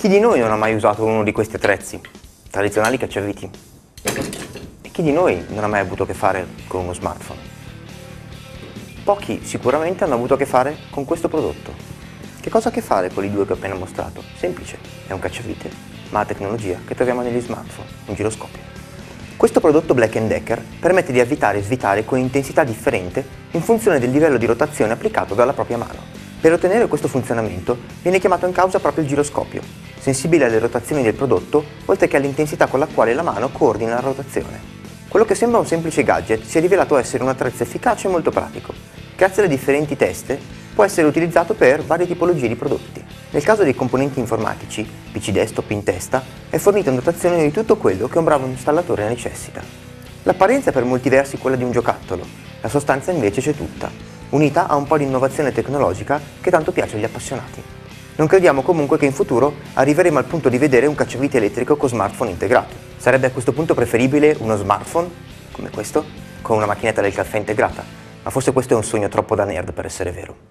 Chi di noi non ha mai usato uno di questi attrezzi, tradizionali cacciaviti? E chi di noi non ha mai avuto a che fare con uno smartphone? Pochi sicuramente hanno avuto a che fare con questo prodotto. Che cosa ha a che fare con i due che ho appena mostrato? Semplice, è un cacciavite, ma ha tecnologia che troviamo negli smartphone, un giroscopio. Questo prodotto Black Decker permette di avvitare e svitare con intensità differente in funzione del livello di rotazione applicato dalla propria mano. Per ottenere questo funzionamento viene chiamato in causa proprio il giroscopio, sensibile alle rotazioni del prodotto oltre che all'intensità con la quale la mano coordina la rotazione. Quello che sembra un semplice gadget si è rivelato essere un attrezzo efficace e molto pratico. Grazie alle differenti teste può essere utilizzato per varie tipologie di prodotti. Nel caso dei componenti informatici, PC desktop in testa, è fornita in dotazione di tutto quello che un bravo installatore necessita. L'apparenza è per molti versi quella di un giocattolo, la sostanza invece c'è tutta, unita a un po' di innovazione tecnologica che tanto piace agli appassionati. Non crediamo comunque che in futuro arriveremo al punto di vedere un cacciavite elettrico con smartphone integrato. Sarebbe a questo punto preferibile uno smartphone, come questo, con una macchinetta del caffè integrata, ma forse questo è un sogno troppo da nerd per essere vero.